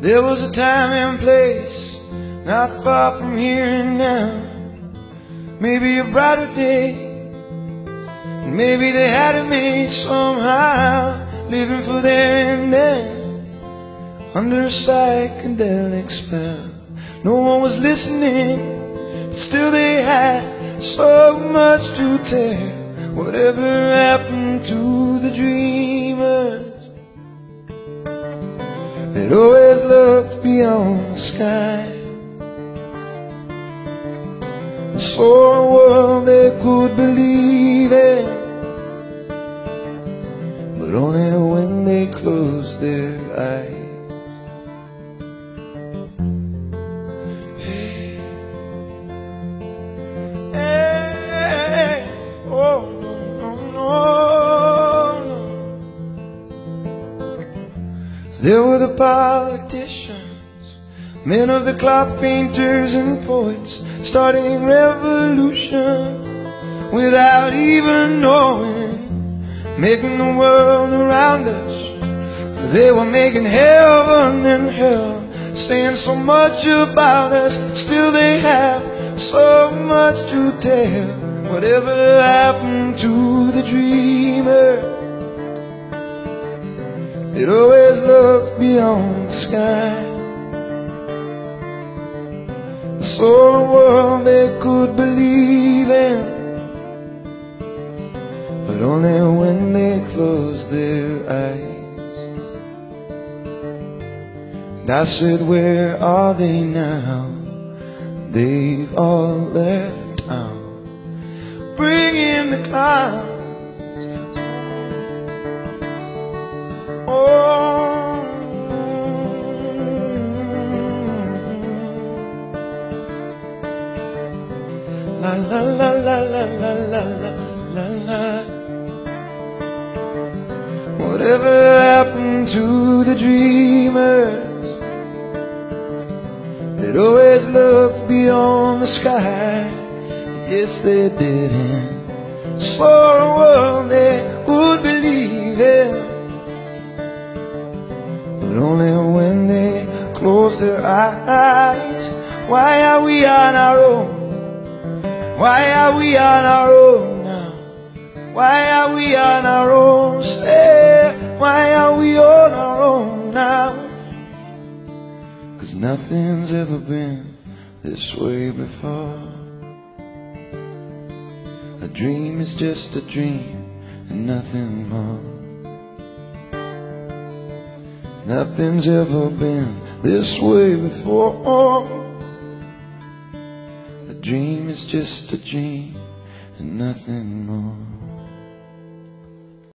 There was a time and place not far from here and now. Maybe a brighter day. Maybe they had it made somehow. Living for there and then. Under a psychedelic spell. No one was listening. But still they had so much to tell. Whatever happened to the dreamers? That always the sky saw a world they could believe in, but only when they closed their eyes. There were the politicians, men of the cloth painters and poets, starting revolution without even knowing, making the world around us. They were making heaven and hell, saying so much about us, still they have so much to tell. Whatever happened to the dreamer? It always looked beyond the sky. Saw a world they could believe in, but only when they closed their eyes. And I said, Where are they now? They've all left town. Bringing the clouds. La la la la la la la la la. Whatever happened to the dreamers that always looked beyond the sky? Yes, they didn't. Saw a world they could believe in but only when they close their eyes. Why are we on our own? Why are we on our own now? Why are we on our own? Stay. Why are we on our own now? Cause nothing's ever been this way before. A dream is just a dream and nothing more. Nothing's ever been this way before. Dream is just a dream and nothing more.